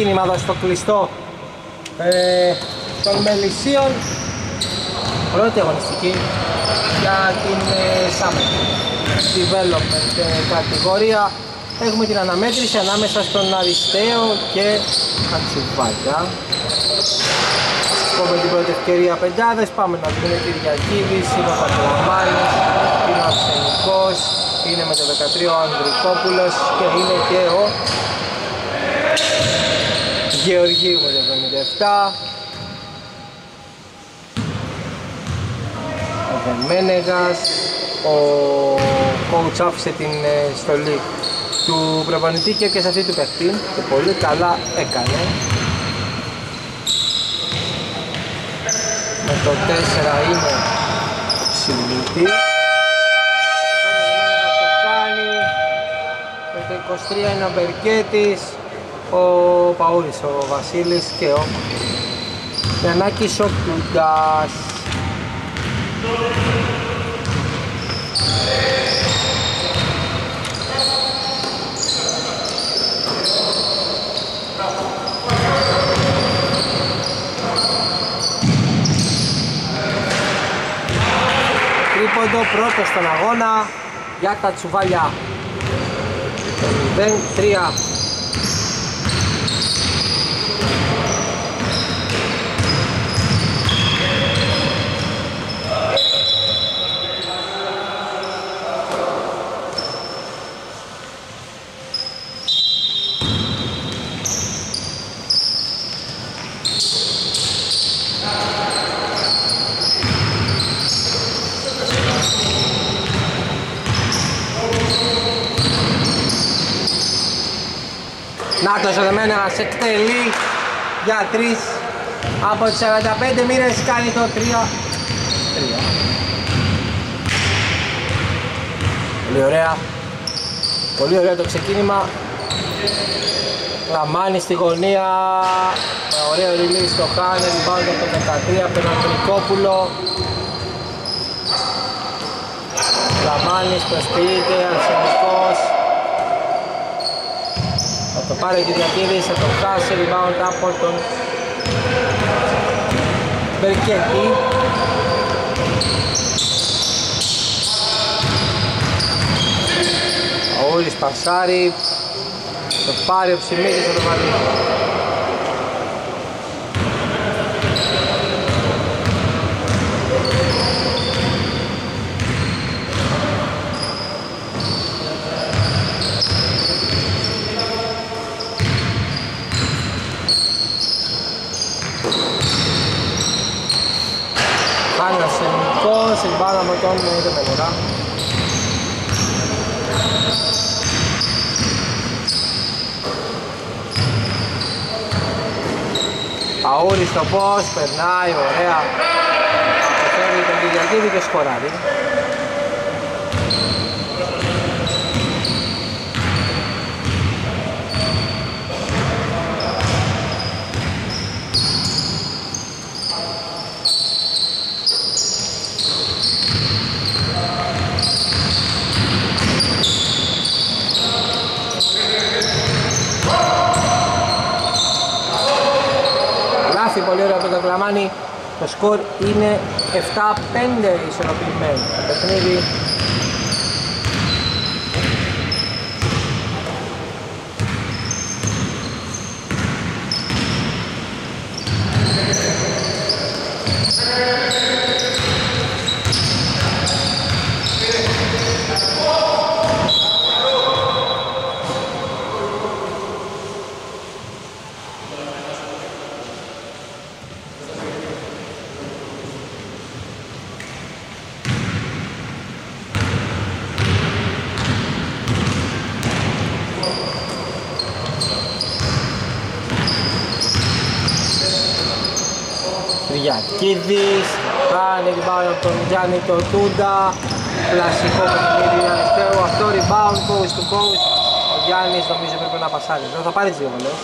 ξεκίνημα εδώ στο κλειστό ε, των Μελισσίων. Πρώτη αγωνιστική για την ε, Summer Development ε, κατηγορία. Έχουμε την αναμέτρηση ανάμεσα στον Αριστέο και Χαντσουβάκια Έχουμε την πρώτη ευκαιρία πεντάδες, πάμε να δούμε Κυριακίδης, είναι ο Πατλαμάνης, είναι ο Αρσενικός, είναι με το 13 ο Ανδρικόπουλος και είναι και ο Γεωργίου με το 77 ο Δεμένεγας ο coach άφησε την ε, στολή του προπονητή και έπιασε αυτή του παιχτή και πολύ καλά έκανε. Με το 4 είναι ο Ψιλμίτη με το 23 είναι ο Μπερκέτης ο Παούρης, ο Βασίλης και ο Γιαννάκης ο Κούντας Τρίποντο πρώτος στον αγώνα για τα τσουβάλια 0-3 Νάτος ο Δεμένας εκτελεί για 3 από τις 45 μοίρες κάνει το 3 Πολύ ωραία. Πολύ ωραίο το ξεκίνημα. Λαμάνι στη γωνία. Με ωραίο release στο Χάνε rebound από το 13 από τον Αντρικόπουλο Λαμάνης προσποιείται, αρσενικός θα το πάρει ο Κυριακίδης, θα το χάσει rebound από τον Μπερκέτη. Ο Ούλης πασάρει, το πάρει ο Ψημίδης, θα το βάλει μπάλα με τον Δεμενερά. Αούρι στο πώς, περνάει ωραία. Αποφέρει τον Κυριακίδη και σκοράρει. πολύ ωραίο από τον Κλαμάνη. Το σκορ είναι 7-5 ισορροπημένο. Το παιχνίδι Κίδης, κάνει rebound από τον Γιάννη το Τούντα. Κλασικό παιχνίδι αριστερό, αυτό rebound, post to post. Ο Γιάννης νομίζω πρέπει να πασάρει, δεν θα πάρεις τις δύο βολές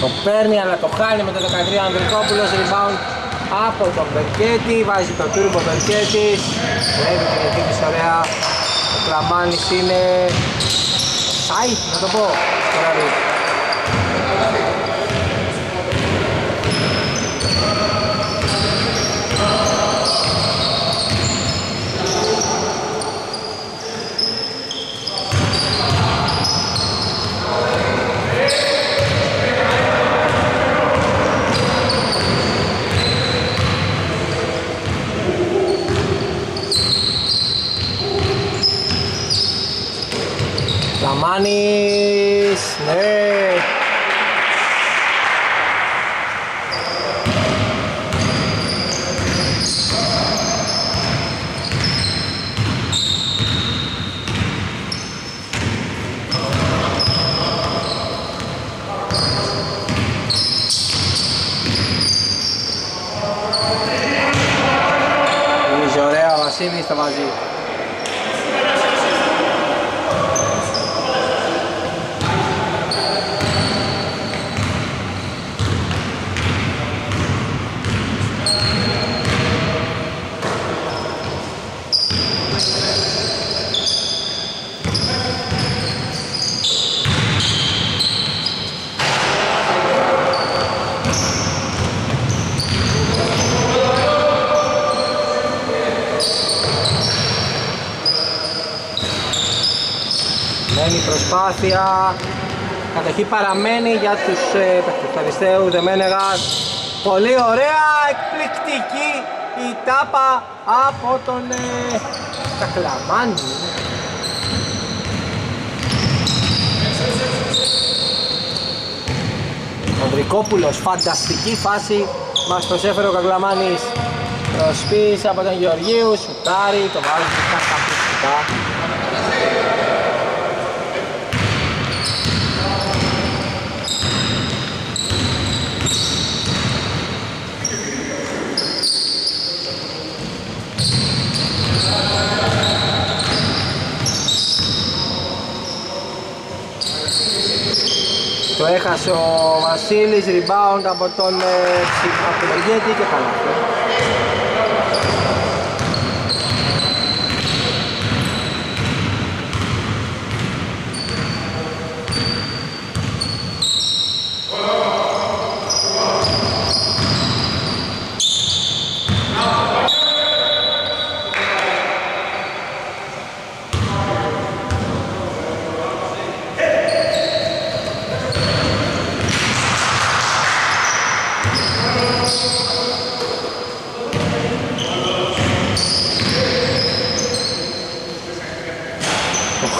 Το παίρνει αλλά το χάνει με το 13 Ανδρικόπουλος, rebound από τον Μπερκέτη, βάζει το τούρμπο Μπερκέτης, βλέπει την εκκίνηση ωραία, ο Κλαμάνης είναι σάι, να το πω, Yang manis. Nih. Προσπάθεια. Κατοχή παραμένει για τους ε, παίκτες του Αριστείου Δεμένεγας. Πολύ ωραία, εκπληκτική η τάπα από τον ε, Κακλαμάνη. Ανδρικόπουλος, φανταστική φάση μας προσέφερε ο Κακλαμάνης Προσποίηση από τον Γεωργίου, σουτάρει, το βάζει καταπληκτικά Το έχασε ο Βασίλης, rebound από τον ε, από τον Βεργέτη και καλά.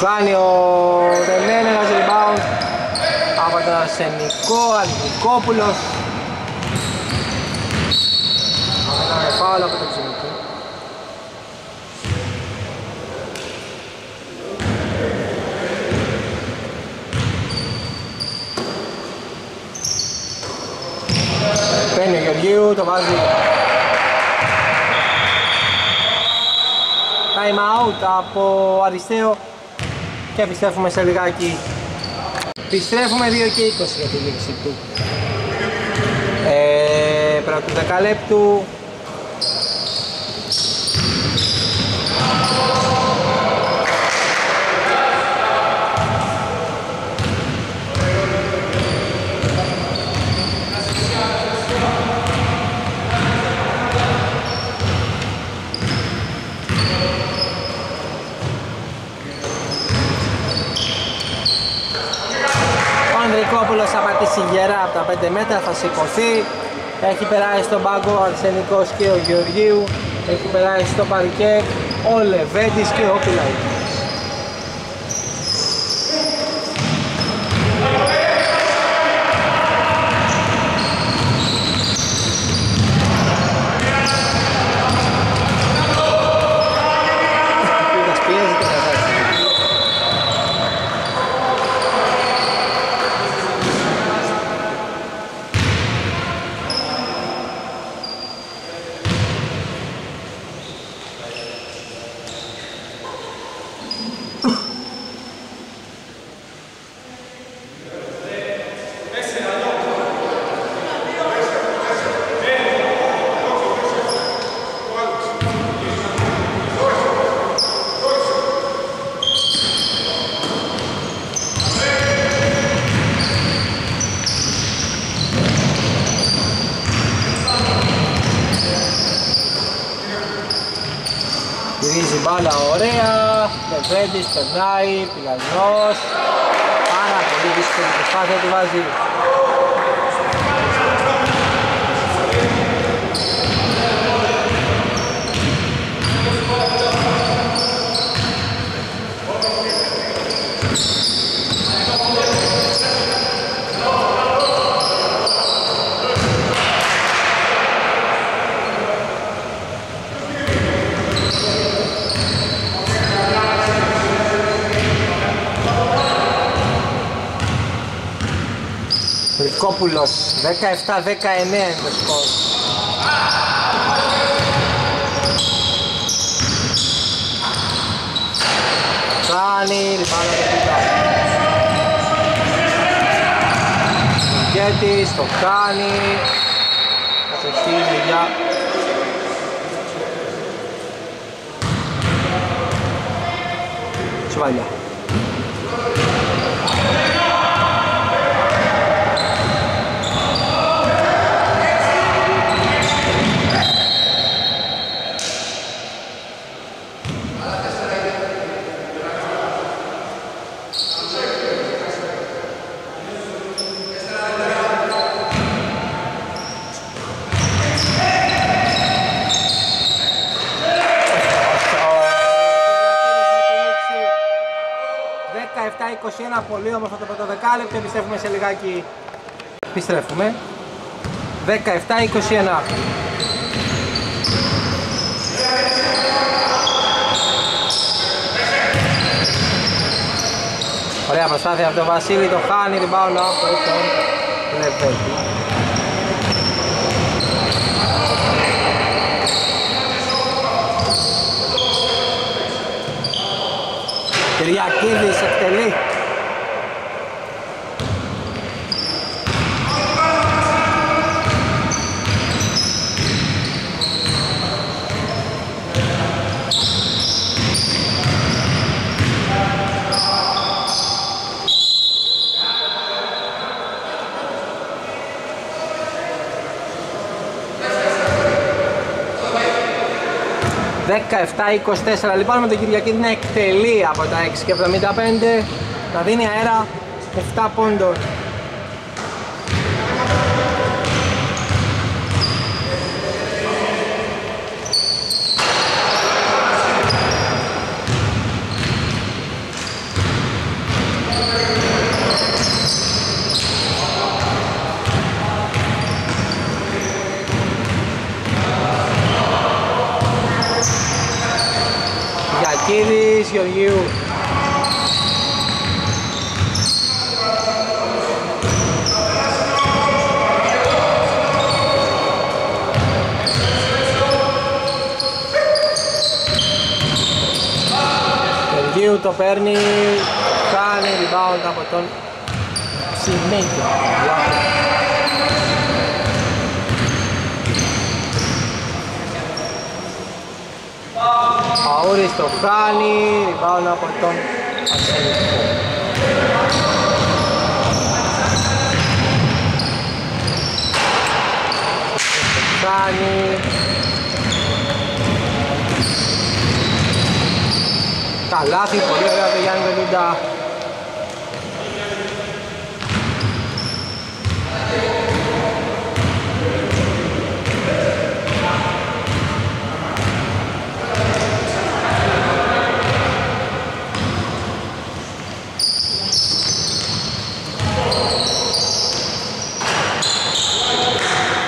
Χάνει ο Δεμένεγας rebound. Από τον Αρσενικό Αλνικόπουλος Έκανε φάουλ από τον Ψημική Παίρνει ο Γεωργίου, το βάζει. Time out από Αριστείο και επιστρέφουμε σε λιγάκι. Επιστρέφουμε 2 και 20 για τη λήξη του ε, πρώτου δεκαλέπτου Ο Ανδρικόπουλος θα πατήσει γερά από τα 5 μέτρα, θα σηκωθεί. Έχει περάσει στον πάγκο ο Αρσενικός και ο Γεωργίου. Έχει περάσει στο παρκέ ο Λεβέντης και ο Πιλαϊκής. Πήγας πιέζει και θα βάζει. μπάλα ωραία, Λεβέντης περνάει, Πιλανός, πάρα πολύ δύσκολη προσπάθεια του βάζει. Βρυκόπουλος 17-19 είναι το σκορ. Κάνει, λιπάνω το πίτα. Γκέτης, το κάνει. Κατοχή είναι για Σουβαλιά. Ένα πολύ όμορφο το πρώτο δεκάλεπτο, επιστρέφουμε σε λιγάκι. Επιστρέφουμε. 17-21. Ωραία προσπάθεια από τον Βασίλη, το χάνει, rebound από τον Λεβέτη. Κυριακίδης εκτελεί. Λοιπόν λοιπόν με τον Κυριακή να εκτελεί από τα 6 και 75 να δίνει αέρα 7 πόντων Κίδης Γεωργίου. Γεωργίου το παίρνει, κάνει rebound από τον Παούρι στο χάνι, ριμπάουν από τον το Χάνι. Καλάθι, πολύ ωραία από Γιάννη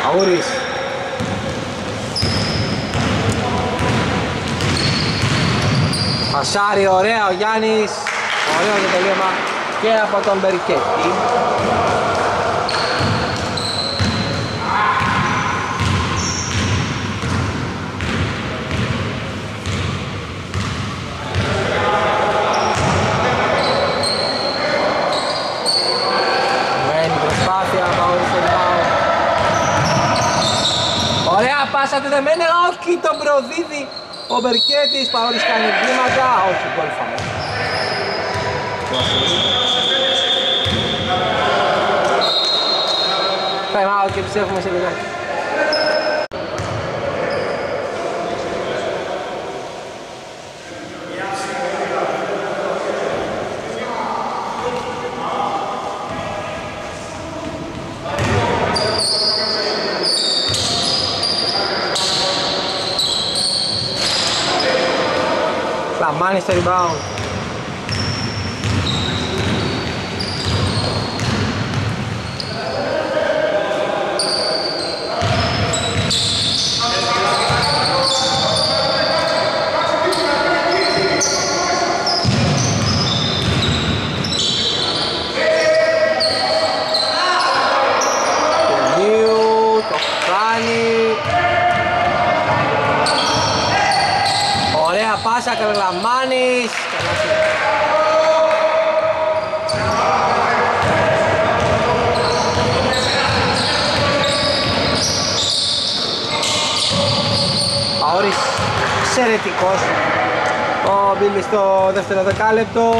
Αούρης Πασάρι, ωραία ο Γιάννης. Ωραίο το τελείωμα. Και από τον Μπερκέτη πάσα δεδεμένη, όχι τον προδίδει ο Μπερκέτης, παρόλος κάνει βήματα, όχι γκολ φάμε. Time out και επιστρέφουμε σε λιγάκι. Μάνι στο rebound. Τελείου, το κάνει. Ωραία πάσα, Καρλαμάνης. Παόρης εξαιρετικός. Ο Μπίλης στο δεύτερο δεκάλεπτο.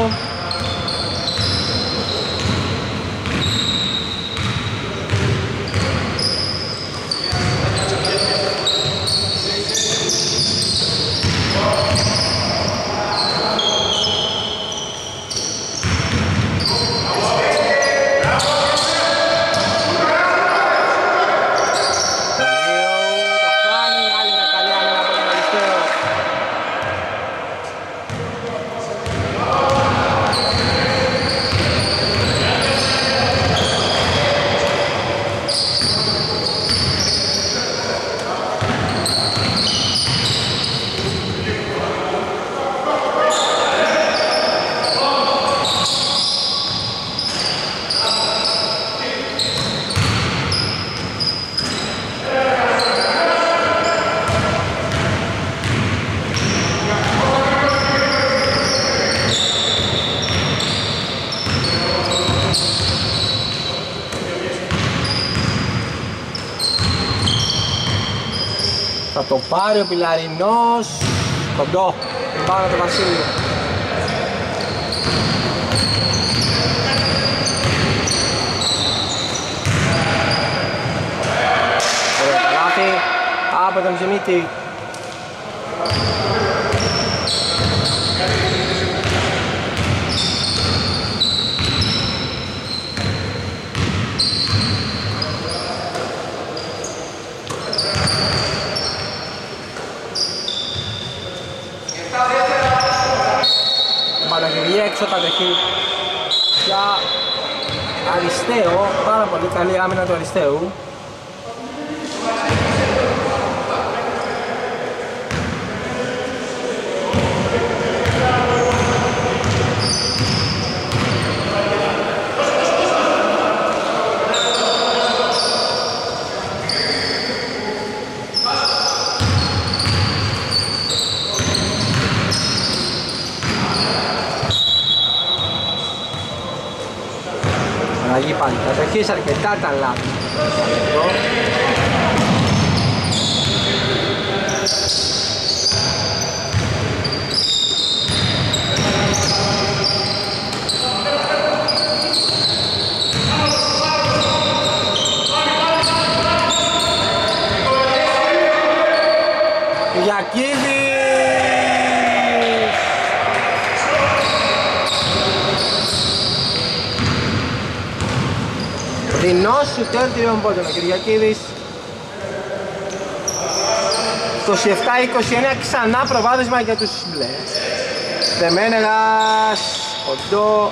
Πάρει ο Πιλαρινός. Κοντό. Πάνω το Βασίλειο. Ωραία καλάθι από τον Ζημίτη. Έξω κατοχή για Αριστέο, πάρα πολύ καλή άμυνα του Αριστέου. Αλλαγή πάλι. Κατοχής αρκετά καλά. Εδώ. Γιακίδης! Δεινός σου τριών πόντων ο Κυριακίδης. 27-29 ξανά προβάδισμα για τους μπλε Δεμένεγας, κοντό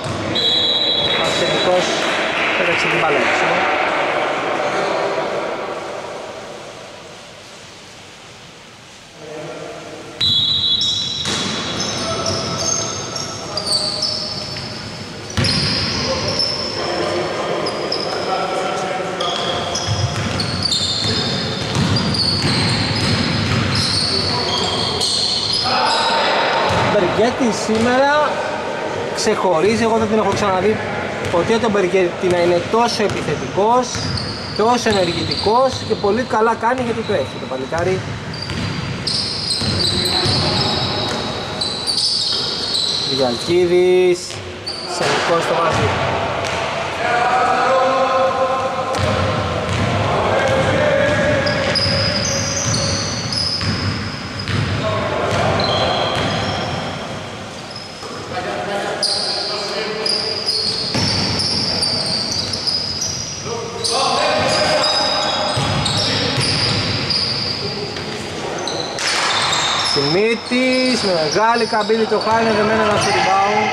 Ασθενικός πέταξε την μπάλα έξω Μπεργκέτη σήμερα ξεχωρίζει, εγώ δεν την έχω ξαναδεί ποτέ τον Μπεργκέτη να είναι τόσο επιθετικός, τόσο ενεργητικός και πολύ καλά κάνει γιατί το έχει το παλικάρι. Γιαλκίδης, Σενικός στο μαζί. Ψημίτης με μεγάλη καμπύλη το χάνει δεμένο ένα στο rebound.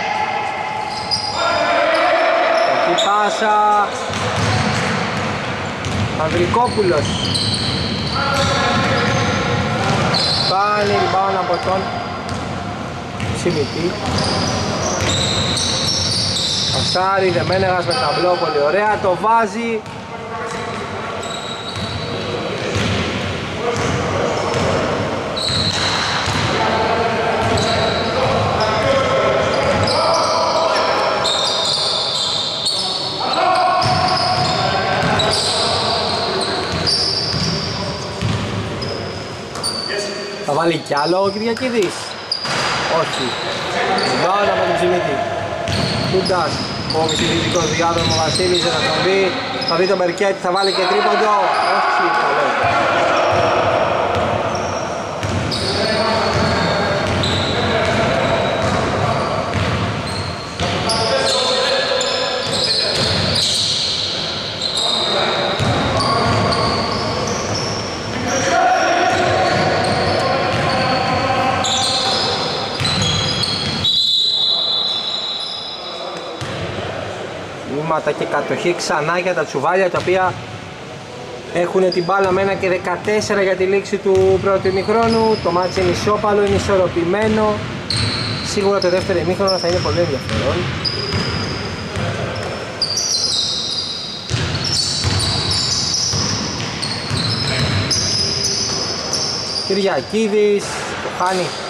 Εκεί πάσα. Ανδρικόπουλος. Πάλι rebound από τον Ψημίτη. Πασάρι, δεμένεγας με ταμπλό, πολύ ωραία, το βάζει Θα βάλει κι άλλο ο Κυριακίδης. Όχι. Μπάλα από τον Ψημίτη. Κούντας. Κόβει στη δυτικό διάδρομο ο Βασίλης να τον δει. Θα δει τον Μπερκέτη, θα βάλει και τρίποντο. Όχι, καλό. Βήματα και κατοχή ξανά για τα Τσουβάλια τα οποία έχουν την μπάλα με 1 και 14 για τη λήξη του πρώτου ημιχρόνου. Το ματς είναι ισόπαλο, είναι ισορροπημένο. Σίγουρα το δεύτερο ημίχρονο θα είναι πολύ ενδιαφέρον. Κυριακίδης, το χάνει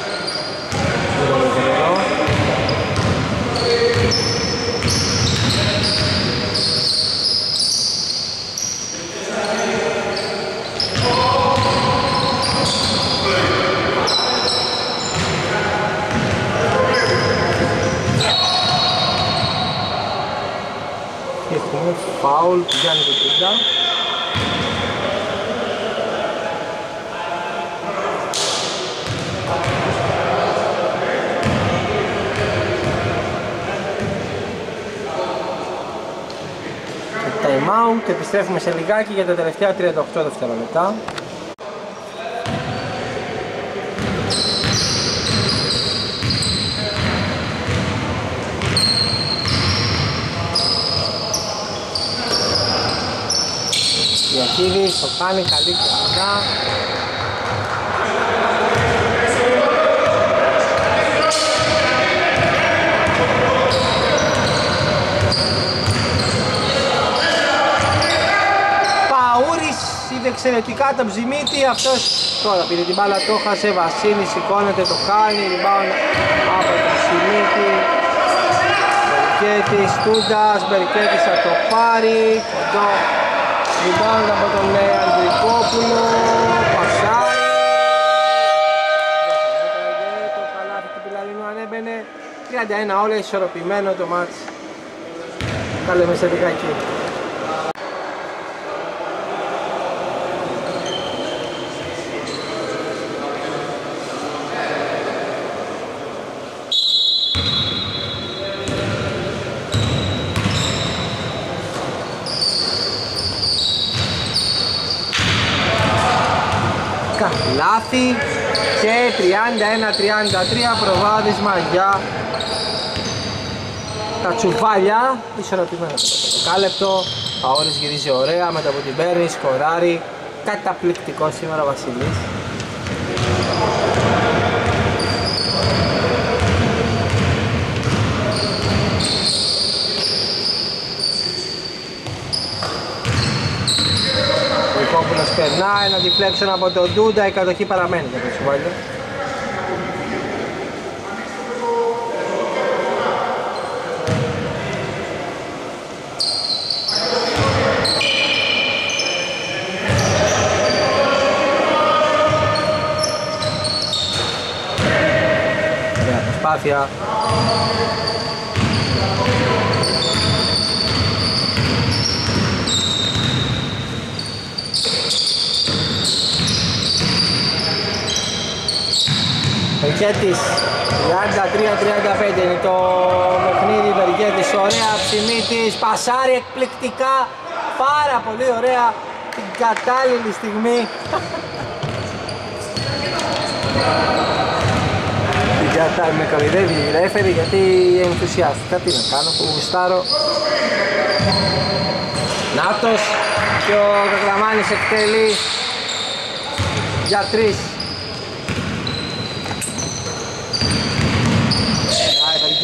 φάουλ του Γιάννη Κουτούντα. Time out, επιστρέφουμε σε λιγάκι για τα τελευταία 38 δευτερόλεπτα. Κίδης, το κάνει καλή κερδιά. Παούρης είδε εξαιρετικά το ψημίτη, αυτός τώρα πήρε την μπάλα, το χάσε, Βασίλη σηκώνεται, το κάνει, rebound από το ψημίτη. Μπερκέτης, Τούντας, Μπερκέτης θα το πάρει, κοντό Rebound από τον Ανδρικόπουλο, πασάρι. Το καλάθι του Πιλαλίνου ανέμπαινε. 31 όλα ισορροπημένο το μάτς. Τα λέμε σε λιγάκι. Λάθη και 31-33 προβάδισμα για τα τσουβάλια. Ισορροπημένα το δεκάλεπτο. Παόλης γυρίζει ωραία μετά από την παίρνει, σκοράρει καταπληκτικό σήμερα ο Βασιλής περνάει ένα deflection από τον Ντούντα, η κατοχή παραμένει για το Σουβάλιο. προσπάθεια Βεργέτης 33-35 είναι το παιχνίδι Βεργέτης ωραία ψημίτης πασάρι εκπληκτικά πάρα πολύ ωραία την κατάλληλη στιγμή Για τα με κορυδεύει η ρέφερη γιατί ενθουσιάστηκα. Τι να κάνω που γουστάρω. Νάτος και ο Κακλαμάνης εκτελεί για τρεις.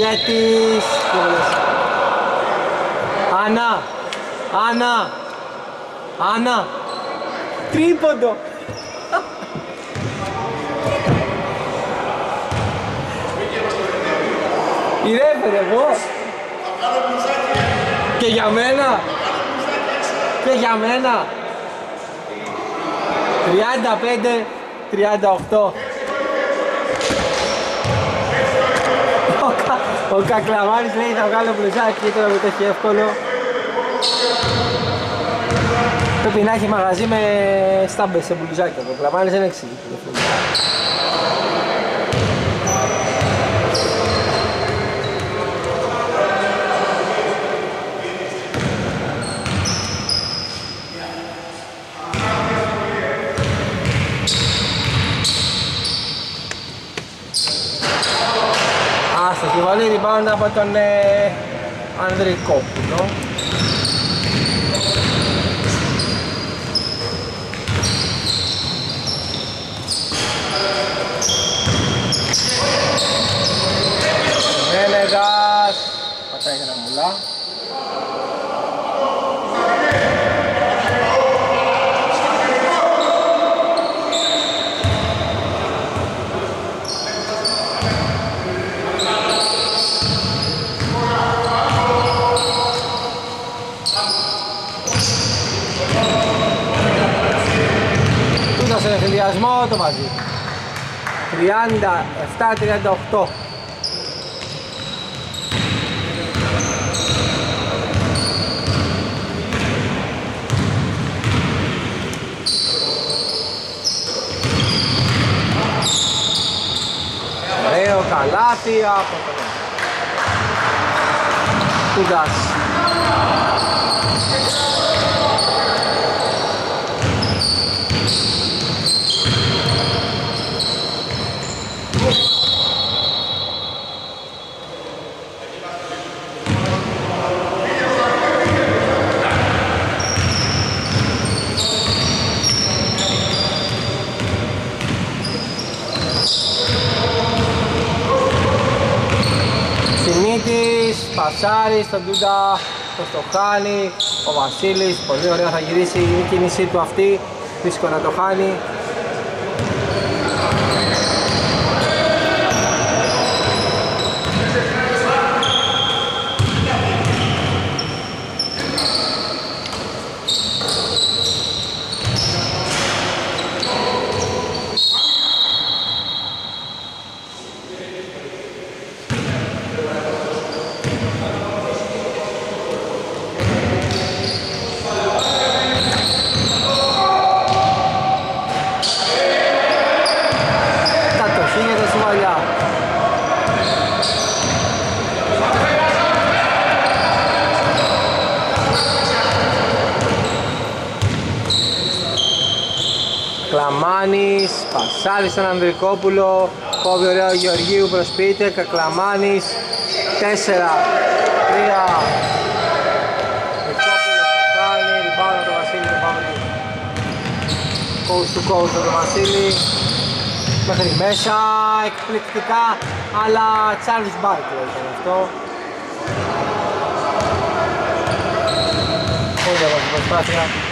Ευεργέτης Άννα Άννα Άννα Τρίποντο. Η ρέφερε εγώ Και για μένα. Και για μένα. 35 Ο Κακλαμάνης λέει θα βγάλω μπλουζάκι τώρα που το έχει εύκολο. Πρέπει να έχει μαγαζί με στάμπες σε μπλουζάκια. Ο Κακλαμάνης δεν εξηγεί. Άστοχη βολή rebound από τον ε, Ανδρικόπουλο. Βέλεγας, πατάει για να μουλά. Τούτα σε εφηδιασμό το μαζί. 37-38. Ωραίο καλάθι από τον Κούντας. Πασάρης, τον Τούντα, το Στοχάνη, ο Βασίλης, πολύ ωραία θα γυρίσει η κίνησή του αυτή, δύσκολο να το χάνει. Κατοχή για τα Σουβαλιά. Κλαμάνης, Πασάρης στον Ανδρικόπουλο, κόβει ωραίο ο Γεωργίου προς Πίτερ, Κακλαμάνης, 4, 3, Ανδρικόπουλος το κάνει, rebound από τον Βασίλη, το πάμε coast to coast από τον Βασίλη, μέχρι μέσα, εκπληκτικά, αλλά Charles Barkley ήταν αυτό. Πολύ ωραία την προσπάθεια.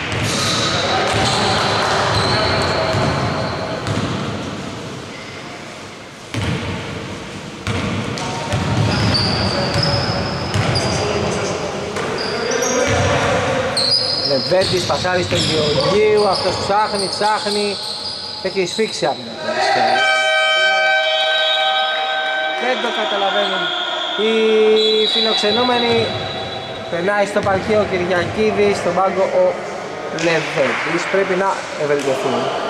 Λεβέντης, πασάρι στον Γεωργίου, αυτός ψάχνει, ψάχνει, έχει σφίξει άμυνα. Δεν το καταλαβαίνουν. Οι φιλοξενούμενοι περνάει στο παρκείο ο Κυριακίδης, στον πάγκο ο Λεβέντης. Πρέπει να ευελιωθούν.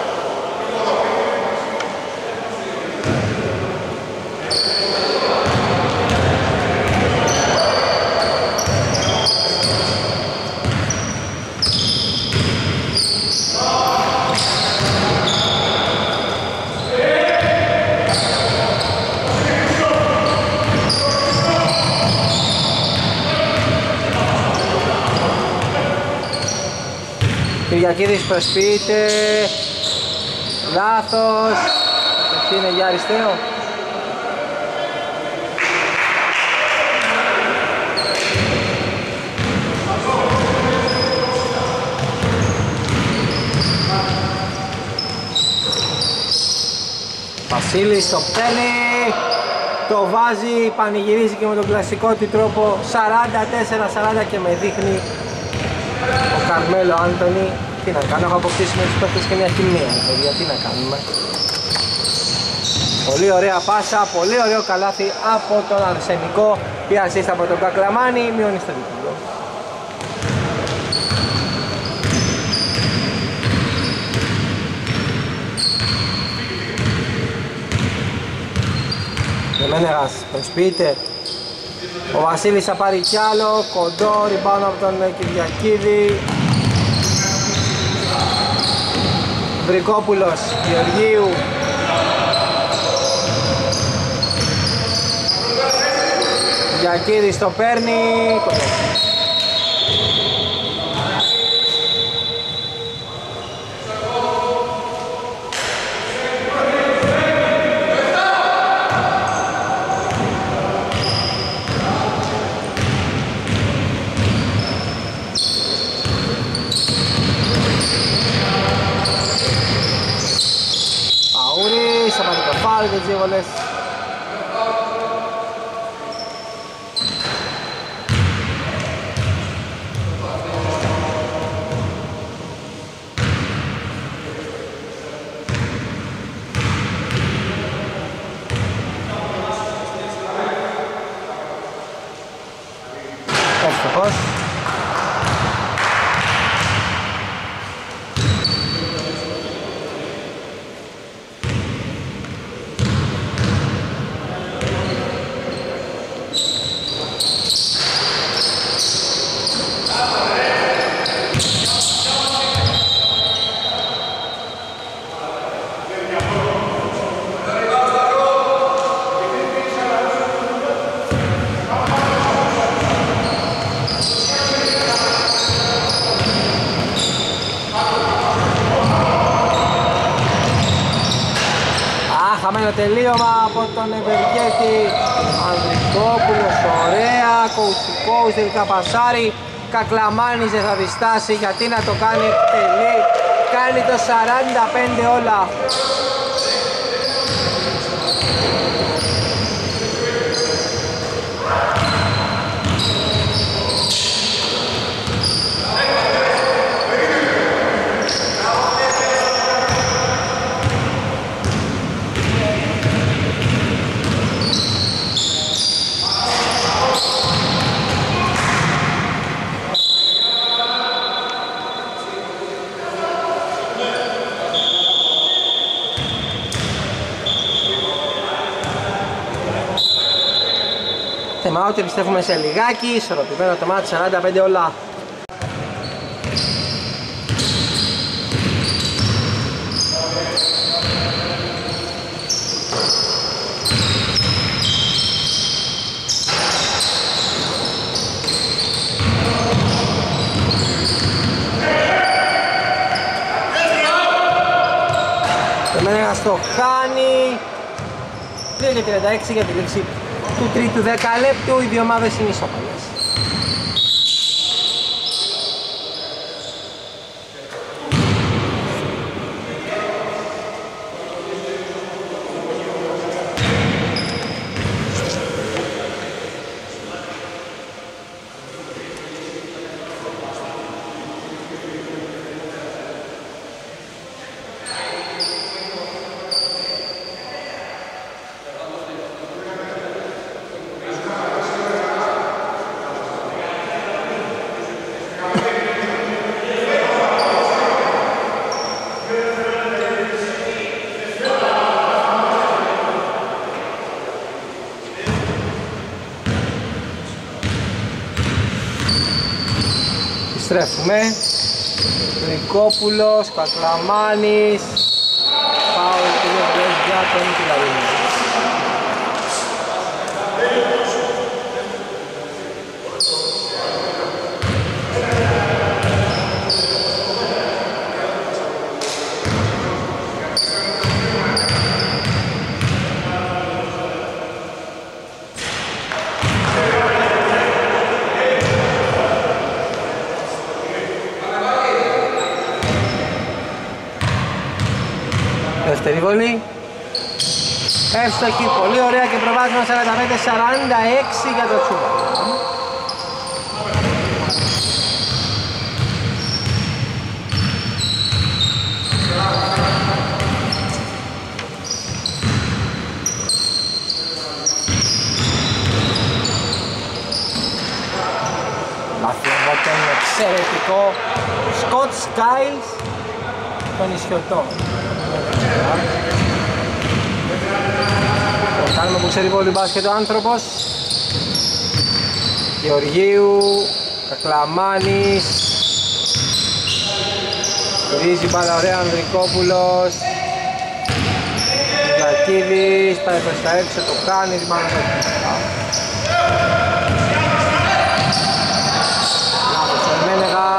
Κυριακίδης προσποιείται. Λάθος. Αυτή είναι για αριστείο. Βασίλης το παίρνει, το βάζει, πανηγυρίζει και με τον κλασικό του τρόπο 44-40 και με δείχνει ο Καρμέλο Άντωνη τι να κάνω, έχω αποκτήσει με τους παίχτες και μια χημεία παιδιά, τι να κάνουμε. Πολύ ωραία πάσα, πολύ ωραίο καλάθι από τον Αρσενικό. Η ασίστα από τον Κακλαμάνη, μειώνει στο δίπλο Δεμένεγας προσποιείται. Ο Βασίλης θα πάρει κι άλλο, κοντό, ριμπάνω από τον Κυριακίδη Βρικόπουλος, Γεωργίου. Κυριακίδης το παίρνει, κοντό goles. Ευτυχώς τελείωμα από τον Ευεργέτη Ανδρικόπουλος, ωραία, Κοουτσουκόους τελικά πασάρι Κακλαμάνης δεν θα διστάσει γιατί να το κάνει τελεί κάνει το 45 όλα Θέμα ότι επιστρέφουμε σε λιγάκι, ισορροπημένο το μάτι 45 όλα. Εμένα στο χάνει 2 και 36 για τη λήξη του τρίτου δεκαλέπτου οι δύο ομάδες είναι ισόπαλες. Επιστρέφουμε. Νικόπουλος, Κακλαμάνης. Πάω για τον Κυλαρίνο. τη βολή. Εύστοχη, πολύ ωραία και προβάδισμα 45-46 για το Τσούμπα. Λάθη εξαιρετικό Σκοτς Skiles των νησιωτών. Κάνουμε που ξέρει πολύ μπάσκετ ο άνθρωπος. Γεωργίου, Κακλαμάνης. Ρίζει μπάλα ωραία Ανδρικόπουλος. Γιακίδης, πάει προς τα έξω, το κάνει, rimane το Λάθος, ο Εμένεγα,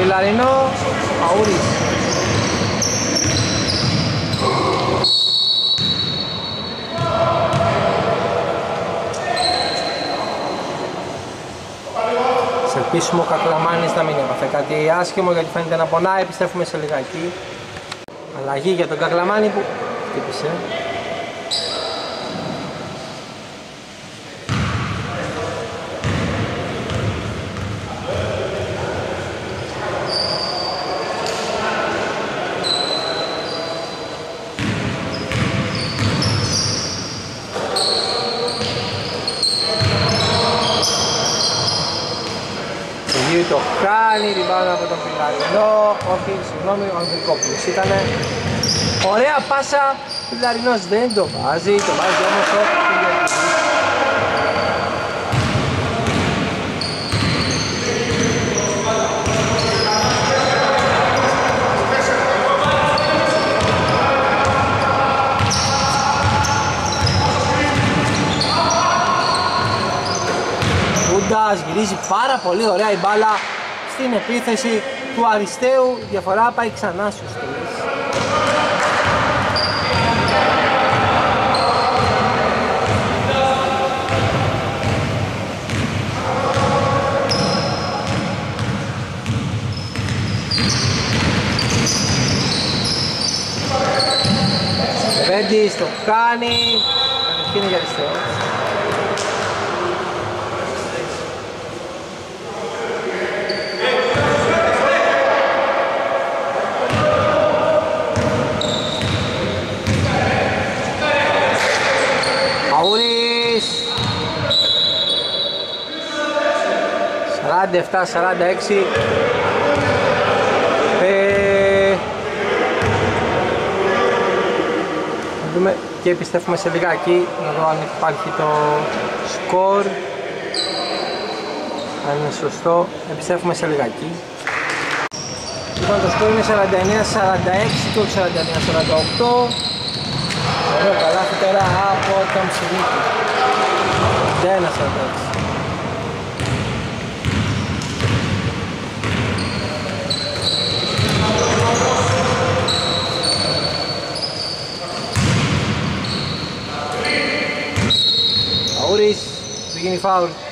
Μιλαρινό, Αούρης. Σε επίσημο Κακλαμάνης να μην έπαθε κάτι άσχημο γιατί φαίνεται να πονάει, επιστρέφουμε σε λιγάκι. Αλλαγή για τον Κακλαμάνη που χτύπησε. Το κάνει, rebound από τον Πιλαρινό, όχι, συγγνώμη, ο Ανδρικόπουλος ήταν ωραία πάσα, Πιλαρινός δεν το βάζει, το βάζει όμως ο Κούντας γυρίζει πάρα πολύ ωραία η μπάλα στην επίθεση του Αριστείου διαφορά πάει ξανά στους τρεις. Βέντης το κάνει, κατευθύνει για αριστερό. 47, 46. Ε, και επιστρέφουμε σε λιγάκι να δω αν υπάρχει το σκορ. Αν είναι σωστό επιστρέφουμε σε λιγάκι. Λοιπόν το σκορ είναι 49-46 το 49-48 Ωραίο καλάθι τώρα από τον Ψηλίκη. Δεν είναι 46 dini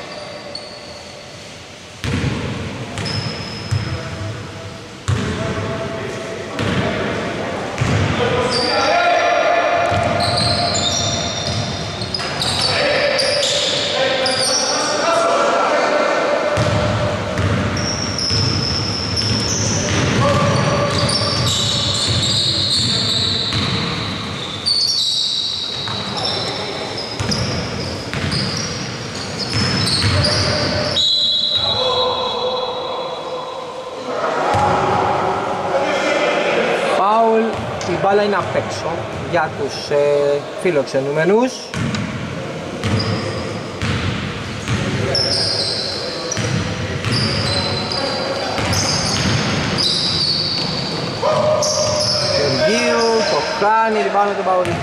απ' έξω για τους ε, φιλοξενούμενους. Γεωργίου, το Κάνει rebound τον Παουλή.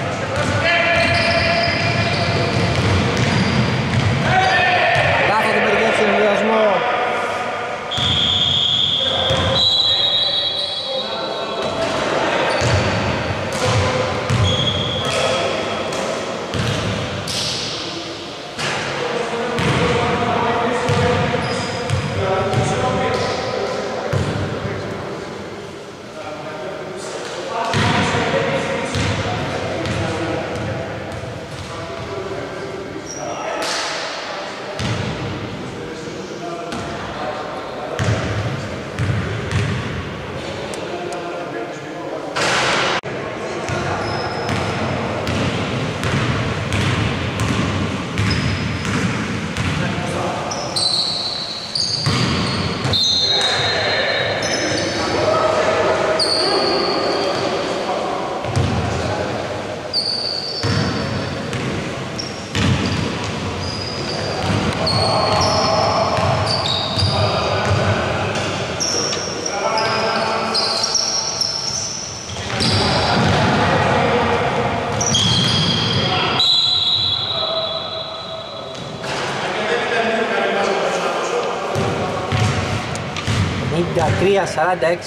Λάθος την περιγεύση στον ενδιασμό.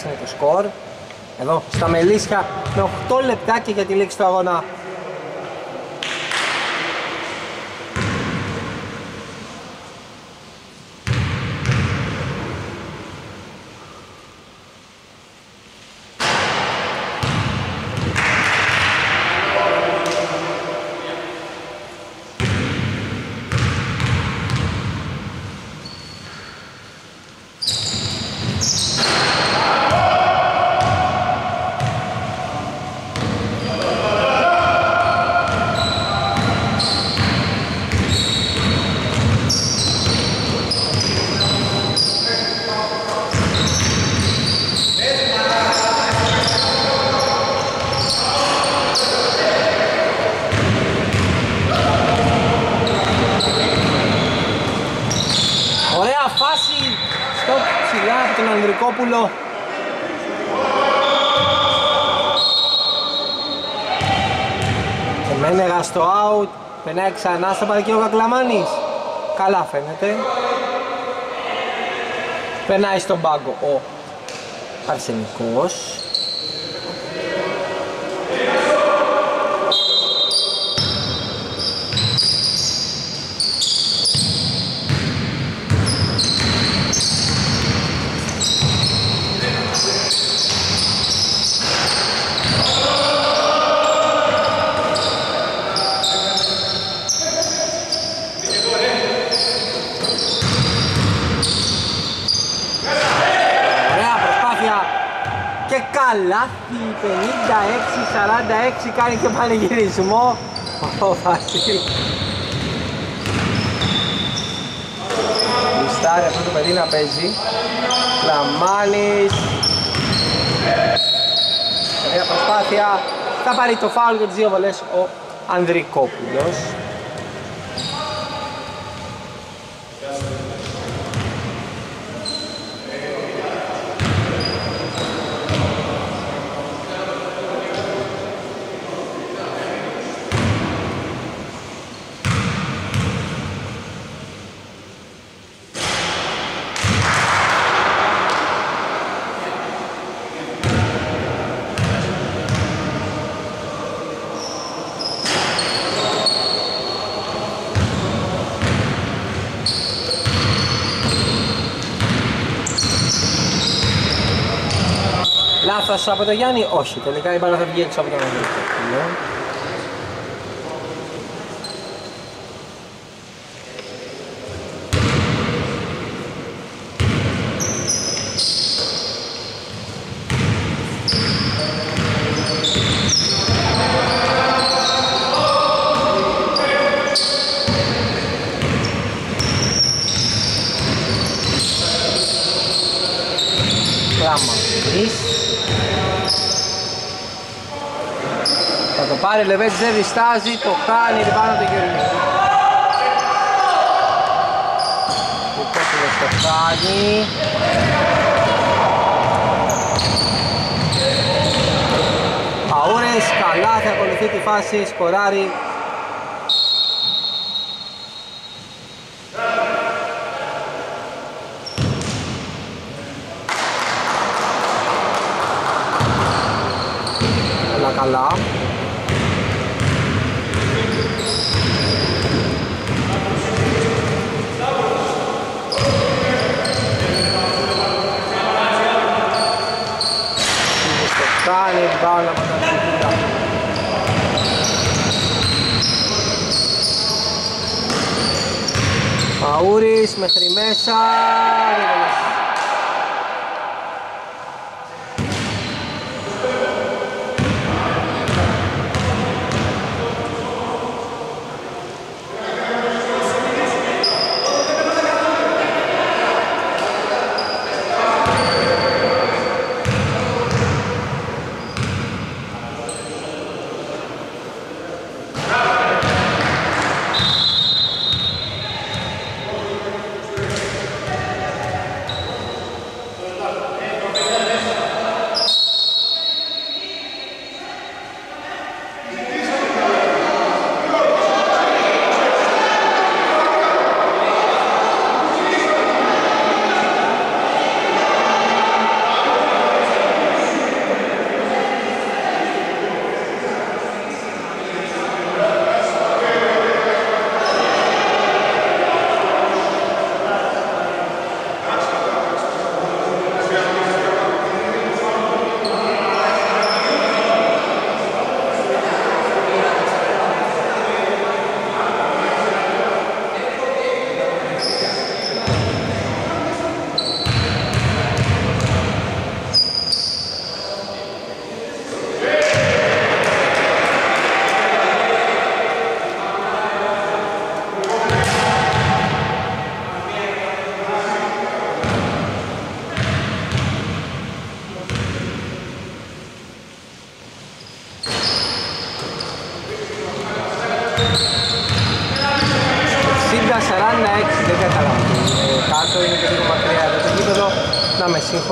Είναι το σκορ. Εδώ στα Μελίσια με 8 λεπτάκια για τη λήξη του αγώνα. Νικόπουλο. Και μένεγα στο out. Περνάει ξανά στο παρκή ο Κακλαμάνης. Καλά φαίνεται. Περνάει στον πάγκο ο Αρσενικός. Λάθη 56-46 κάνει και πανηγυρισμό. Ο Βασίλ Μιστάρει αυτό το παιδί να παίζει. Λαμάνης. Ωραία προσπάθεια. Θα πάρει το φάουλ για τις δύο βολές ο Ανδρικόπουλος λάθος από το Γιάννη, όχι. Τελικά η μπάλα θα βγει έξω από τον Αγγλικό. πάρει, Λεβέτης δεν διστάζει, το κάνει πάνω το Γεωργίου. Ο Κόπουλος το κάνει. Παούρες Κυριακίδης, καλά θα ακολουθεί τη φάση, σκοράρει Καλά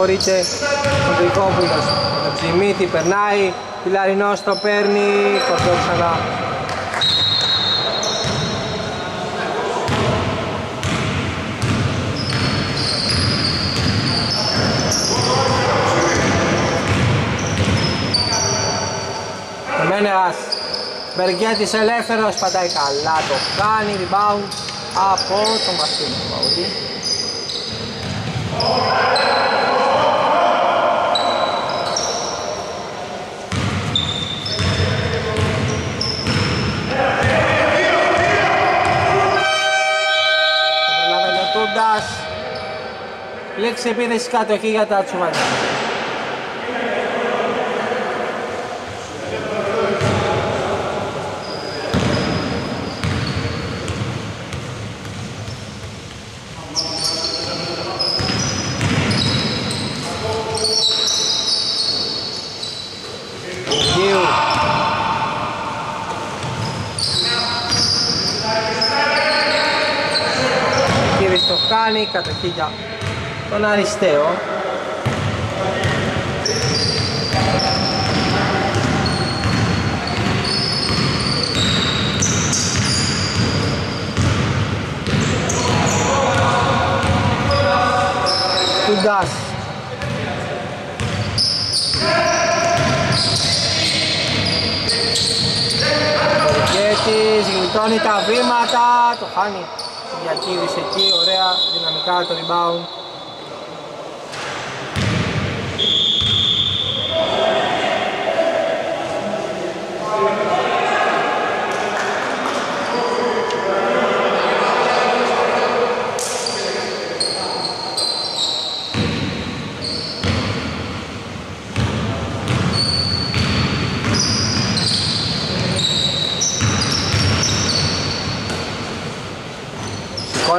συγχωρείτε τον Τρικόπουλος τον Τζιμίτη περνάει. Πιλαρινός το παίρνει. Κοντό ξανά Μένεας Μπεργέτης ελεύθερος. Πατάει καλά. Το κάνει. Rebound από τον Βασίλη Παουλή Λέξη επίθεση κάτω εκεί για τα τσουβάνια. Κύριε το κάνει, κατοχή για τον Αριστέο. Κουντάς Κορκέτης γλιτώνει τα βήματα, το χάνει Διακύρισε εκεί, ωραία δυναμικά το rebound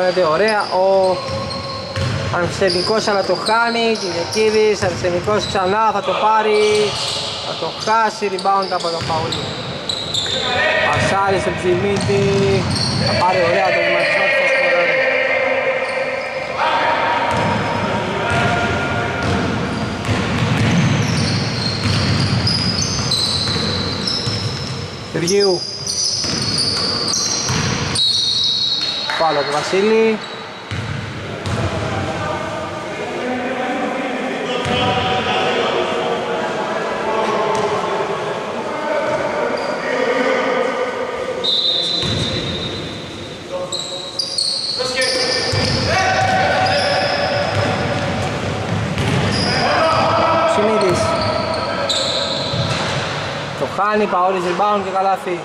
Σηκώνεται ωραία. Ο Αρσενικός αλλά το χάνει Κυριακίδης, Αρσενικός ξανά θα το πάρει. Θα το χάσει rebound από τον Παουλή. Πασάρι στο Τζιμίτη θα πάρει ωραία το βηματισμό του Γεωργίου Πάλο του Βασίλη. Σιμίδης Το χάνει, Παόλης rebound και καλάθι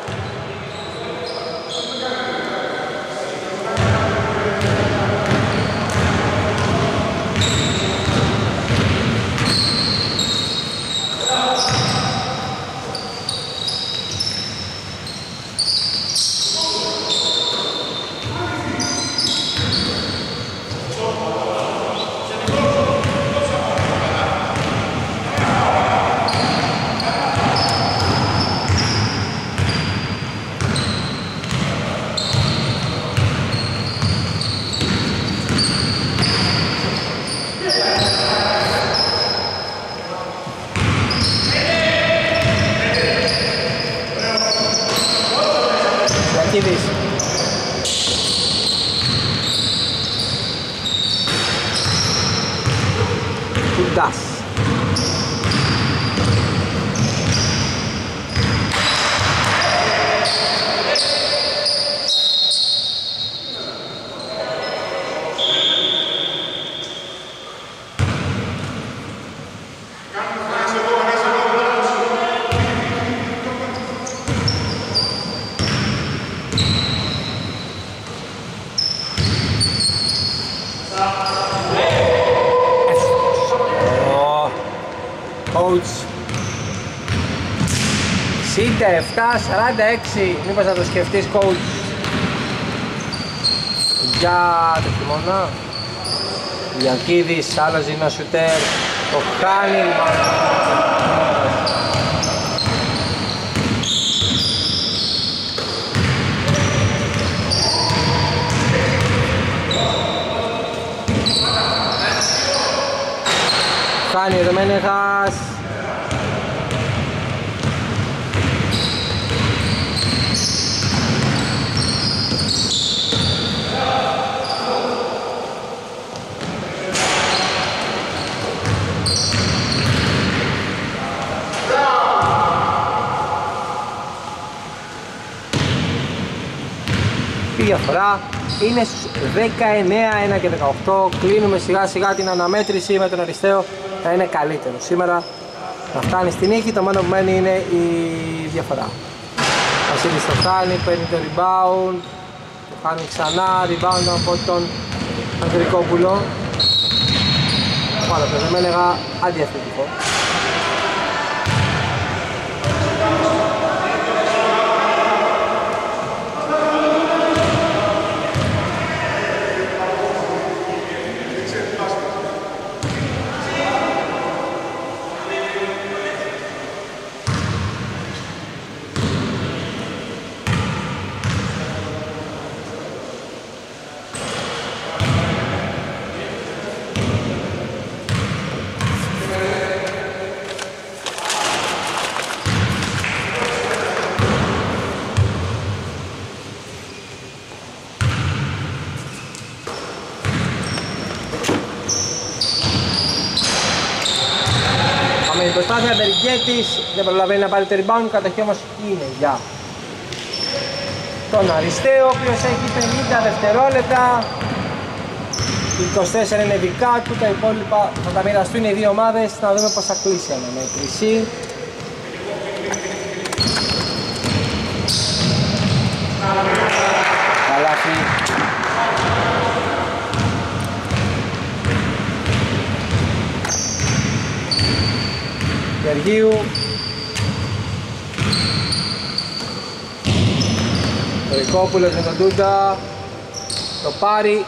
47-46 μήπως να το σκεφτείς coach; Για το χειμώνα. Λιακίδης, άλλος είναι ο σουτέρ. Το κάνει Χάνει εδώ διαφορά είναι στους 19, 1 και 18. Κλείνουμε σιγά σιγά την αναμέτρηση με τον Αριστείο να είναι καλύτερο σήμερα. Να φτάνει στην νίκη, το μόνο που μένει είναι η διαφορά. Βασίλης το χάνει, παίρνει το rebound, το χάνει ξανά, rebound από τον Ανδρικόπουλο. Πάρα πρέπει να έλεγα αντιαθλητικό. Πάμε την προσπάθεια, Μπεργκέτης, δεν προλαβαίνει να πάρει το rebound, κατοχή όμως είναι για τον Αριστέο, ο οποίος έχει 50 δευτερόλεπτα. Οι 24 είναι δικά του, τα υπόλοιπα θα τα μοιραστούν οι δύο ομάδες, να δούμε πώς θα κλείσει η αναμέτρηση. Καλάθι. Γεωργίου. Το Ρικόπουλος με τον Τούντα. Το πάρει.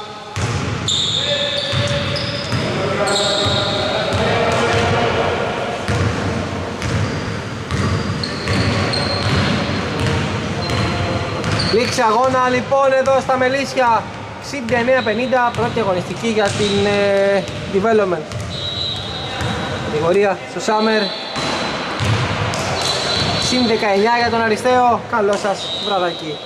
Λήξη αγώνα λοιπόν εδώ στα Μελίσια. 69-50 πρώτη αγωνιστική για την ε, development. Κατηγορία στο Summer συν 19 για τον Αριστείο. Καλό σας βραδάκι.